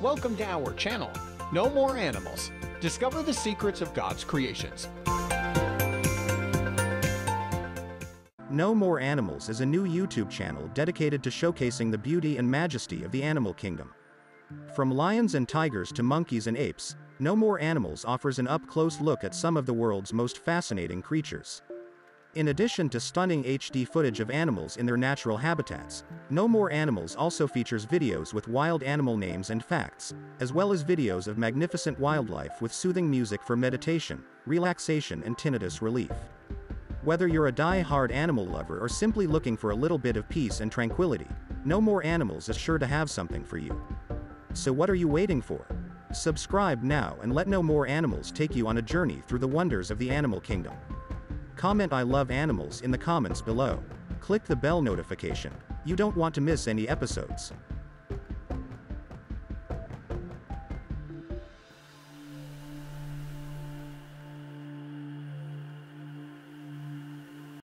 Welcome to our channel, Know More Animals. Discover the secrets of God's creations. Know More Animals is a new YouTube channel dedicated to showcasing the beauty and majesty of the animal kingdom. From lions and tigers to monkeys and apes, Know More Animals offers an up-close look at some of the world's most fascinating creatures. In addition to stunning HD footage of animals in their natural habitats, Know More Animals also features videos with wild animal names and facts, as well as videos of magnificent wildlife with soothing music for meditation, relaxation and tinnitus relief. Whether you're a die-hard animal lover or simply looking for a little bit of peace and tranquility, Know More Animals is sure to have something for you. So what are you waiting for? Subscribe now and let Know More Animals take you on a journey through the wonders of the animal kingdom. Comment I love animals in the comments below. Click the bell notification. You don't want to miss any episodes.